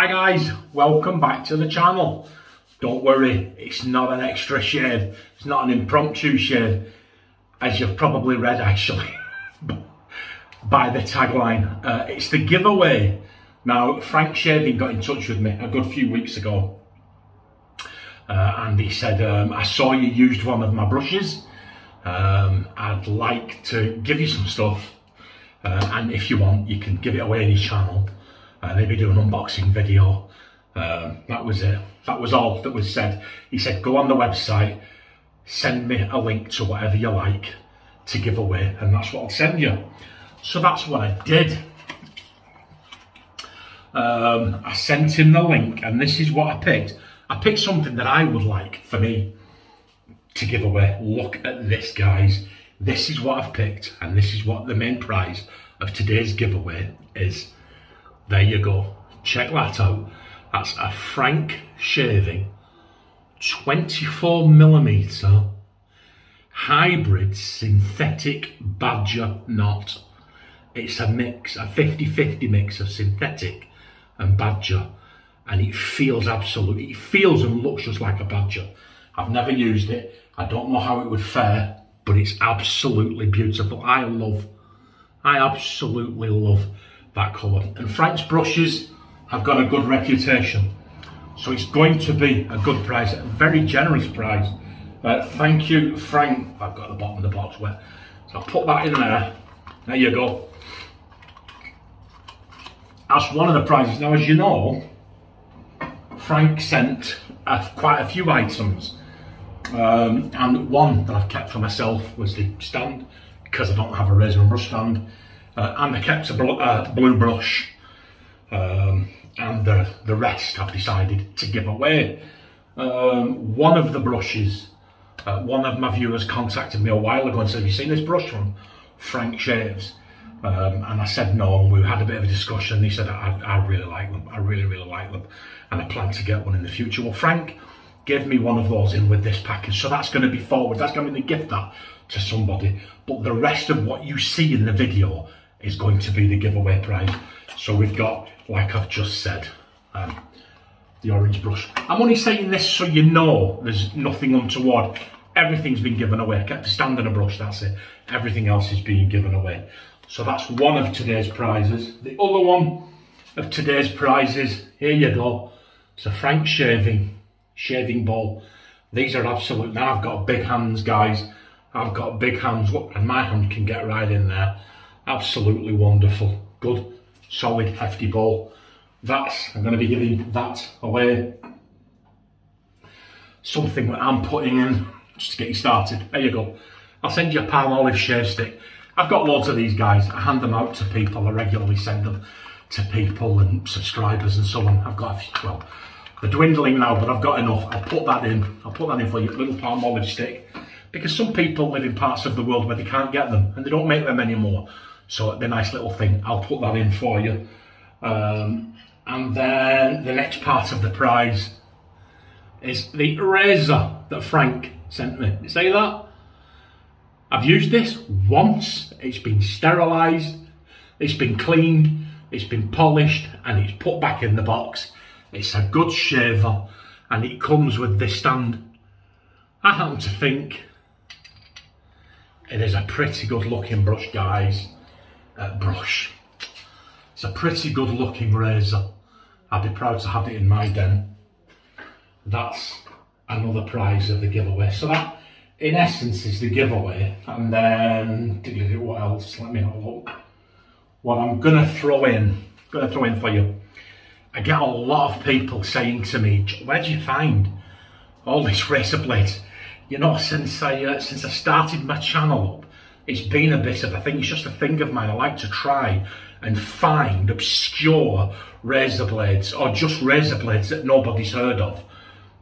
Hi guys, welcome back to the channel. Don't worry, it's not an extra shed. It's not an impromptu shed, as you've probably read actually by the tagline. Uh, it's the giveaway. Now, Frank Shaving got in touch with me a good few weeks ago. Uh, and he said, um, I saw you used one of my brushes. Um, I'd like to give you some stuff. Uh, and if you want, you can give it away on his channel uh, maybe do an unboxing video. Um, that was it. That was all that was said. He said, go on the website, send me a link to whatever you like to give away, and that's what I'll send you. So that's what I did. Um, I sent him the link, and this is what I picked. I picked something that I would like for me to give away. Look at this, guys. This is what I've picked, and this is what the main prize of today's giveaway is. There you go. Check that out. That's a Frank shaving 24 millimeter hybrid synthetic badger knot. It's a mix, a 50-50 mix of synthetic and badger. And it feels absolutely, it feels and looks just like a badger. I've never used it. I don't know how it would fare, but it's absolutely beautiful. I love, I absolutely love that colour. And Frank's brushes have got a good reputation. So it's going to be a good price, a very generous price. Uh, thank you, Frank. I've got the bottom of the box wet. So I'll put that in there. There you go. That's one of the prizes. Now, as you know, Frank sent uh, quite a few items. Um, and one that I've kept for myself was the stand, because I don't have a razor and brush stand. Uh, and I kept a bl uh, blue brush. Um, and the, the rest I've decided to give away. Um, one of the brushes, uh, one of my viewers contacted me a while ago and said, have you seen this brush from Frank Shaves? Um, and I said no, and we had a bit of a discussion. He said, I, I really like them, I really, really like them, and I plan to get one in the future. Well, Frank gave me one of those in with this package, so that's going to be forward, that's going to be the gift that to somebody. But the rest of what you see in the video is going to be the giveaway prize. So we've got, like I've just said, um, the orange brush. I'm only saying this so you know there's nothing untoward. Everything's been given away. The stand and a brush, that's it. Everything else is being given away. So that's one of today's prizes. The other one of today's prizes, here you go. It's a Frank shaving, shaving ball. These are absolute, now I've got big hands, guys. I've got big hands, and my hand can get right in there. Absolutely wonderful. Good, solid, hefty ball. That's, I'm going to be giving that away. Something that I'm putting in just to get you started. There you go. I'll send you a Palmolive shave stick. I've got loads of these guys. I hand them out to people. I regularly send them to people and subscribers and so on. I've got a few, well, they're dwindling now, but I've got enough. I'll put that in. I'll put that in for you, little Palmolive stick. Because some people live in parts of the world where they can't get them and they don't make them anymore. So the nice little thing, I'll put that in for you. Um, and then the next part of the prize is the razor that Frank sent me. See that? I've used this once. It's been sterilised, it's been cleaned, it's been polished, and it's put back in the box. It's a good shaver, and it comes with this stand. I happen to think it is a pretty good looking brush, guys uh, brush. It's a pretty good looking razor. I'd be proud to have it in my den. That's another prize of the giveaway. So that, in essence, is the giveaway. And then, what else? Let me have a look. What I'm going to throw in, going to throw in for you. I get a lot of people saying to me, where do you find all these razor blades? You know, since I, uh, since I started my channel up, it's been a bit of, I think it's just a thing of mine. I like to try and find obscure razor blades or just razor blades that nobody's heard of.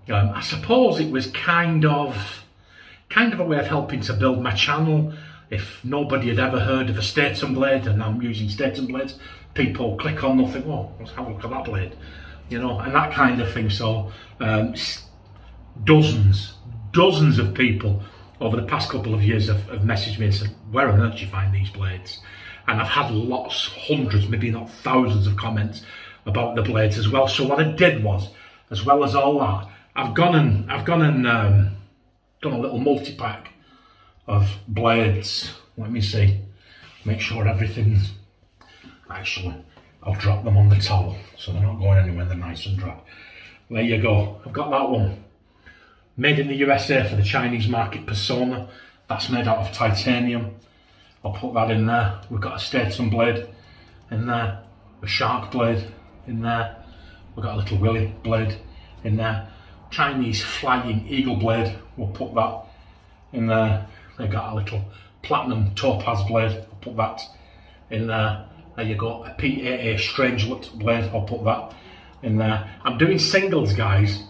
Um, I suppose it was kind of, kind of a way of helping to build my channel. If nobody had ever heard of a Staton blade and I'm using Staton blades, people click on nothing, oh, let's have a look at that blade. You know, and that kind of thing. So um, dozens, dozens of people over the past couple of years have, have messaged me and said, where on earth do you find these blades? And I've had lots, hundreds, maybe not thousands of comments about the blades as well. So what I did was, as well as all that, I've gone and I've gone and um, done a little multi-pack of blades. Let me see, make sure everything's actually. I'll drop them on the towel so they're not going anywhere. They're nice and dry. There you go. I've got that one. Made in the USA for the Chinese market Persona. That's made out of titanium. I'll put that in there. We've got a Staton blade in there. A shark blade in there. We've got a little willy blade in there. Chinese flying eagle blade. We'll put that in there. They've got a little platinum topaz blade. I'll put that in there. There you go. A PAA Strangelet blade. I'll put that in there. I'm doing singles, guys.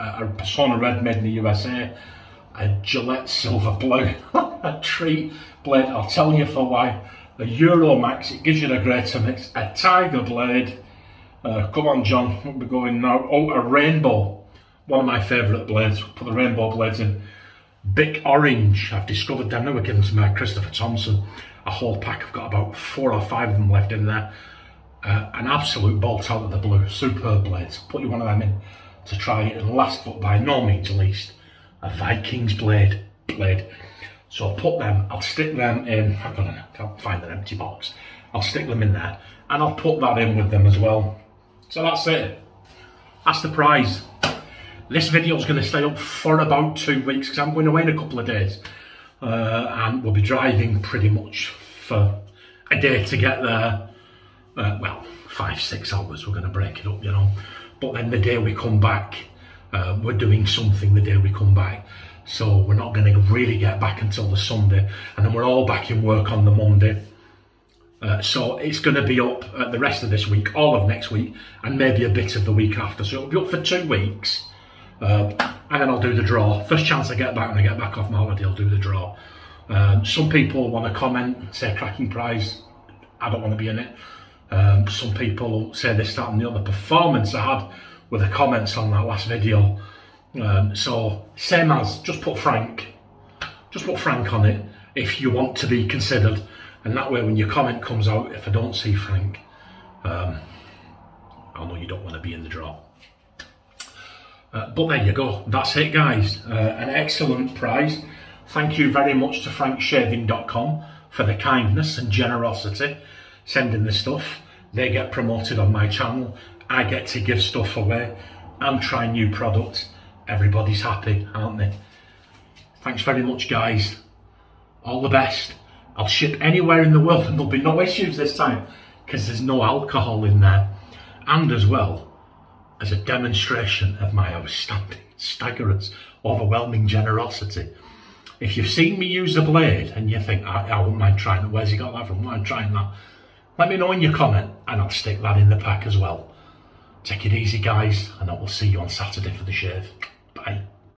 A Persona Red made in the USA. A Gillette Silver Blue. a Treet blade. I'll tell you for why. A Euromax. It gives you the greater mix. A Tiger blade. Uh, come on, John. We'll be going now. Oh, a Rainbow. One of my favourite blades. Put the Rainbow blades in. Bic Orange. I've discovered them now. We're giving to my Christopher Thompson. A whole pack. I've got about four or five of them left in there uh, an absolute bolt out of the blue, superb blades. Put you one of them in to try it. And last but by no means least, a Vikings blade. blade. So I'll put them, I'll stick them in, I don't know, can't find an empty box. I'll stick them in there and I'll put that in with them as well. So that's it. That's the prize. This video is going to stay up for about two weeks because I'm going away in a couple of days. Uh, and we'll be driving pretty much for a day to get there uh, well, five, six hours, we're going to break it up, you know. But then the day we come back, uh, we're doing something the day we come back. So we're not going to really get back until the Sunday. And then we're all back in work on the Monday. Uh, so it's going to be up uh, the rest of this week, all of next week, and maybe a bit of the week after. So it'll be up for two weeks. Uh, and then I'll do the draw. First chance I get back when I get back off my holiday, I'll do the draw. Um, some people want to comment, say cracking prize. I don't want to be in it. Um, some people say this, that and the other performance I had with the comments on that last video. Um, so same as, just put Frank, just put Frank on it if you want to be considered. And that way when your comment comes out, if I don't see Frank, um, I'll know you don't want to be in the draw. Uh, but there you go, that's it guys, uh, an excellent prize. Thank you very much to frankshaving.com for the kindness and generosity sending the stuff. They get promoted on my channel. I get to give stuff away and try new products. Everybody's happy, aren't they? Thanks very much, guys. All the best. I'll ship anywhere in the world and there'll be no issues this time because there's no alcohol in there. And as well, as a demonstration of my outstanding, staggerous, overwhelming generosity, if you've seen me use a blade and you think, I, I wouldn't mind trying it, where's he got that from? Why I'm trying that? Let me know in your comment and I'll stick that in the pack as well. Take it easy guys and I will see you on Saturday for the shave. Bye.